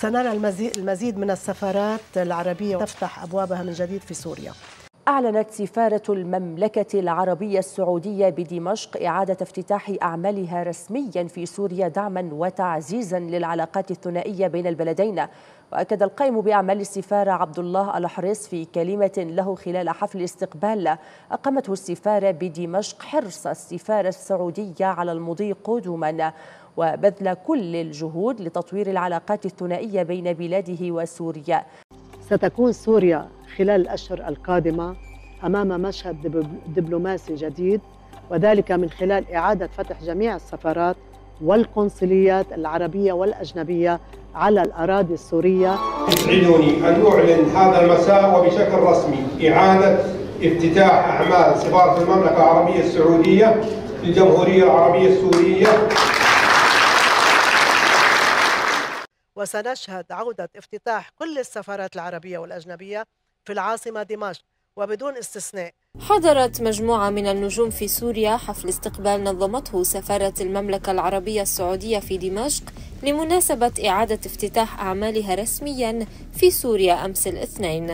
سنرى المزيد من السفارات العربية تفتح أبوابها من جديد في سوريا. أعلنت سفارة المملكة العربية السعودية بدمشق إعادة افتتاح أعمالها رسميا في سوريا دعما وتعزيزا للعلاقات الثنائية بين البلدين. وأكد القائم بأعمال السفارة عبد الله الحريص في كلمة له خلال حفل استقبال أقامته السفارة بدمشق حرص السفارة السعودية على المضي قدما وبذل كل الجهود لتطوير العلاقات الثنائية بين بلاده وسوريا. ستكون سوريا خلال الأشهر القادمة أمام مشهد دبلوماسي جديد وذلك من خلال إعادة فتح جميع السفارات والقنصليات العربية والأجنبية على الأراضي السورية. يسعدني أن أعلن هذا المساء وبشكل رسمي إعادة افتتاح أعمال سفارة المملكة العربية السعودية في الجمهورية العربية السورية. وسنشهد عودة افتتاح كل السفارات العربية والأجنبية في العاصمة دمشق وبدون استثناء. حضرت مجموعة من النجوم في سوريا حفل استقبال نظمته سفارة المملكة العربية السعودية في دمشق لمناسبة إعادة افتتاح أعمالها رسميا في سوريا أمس الاثنين.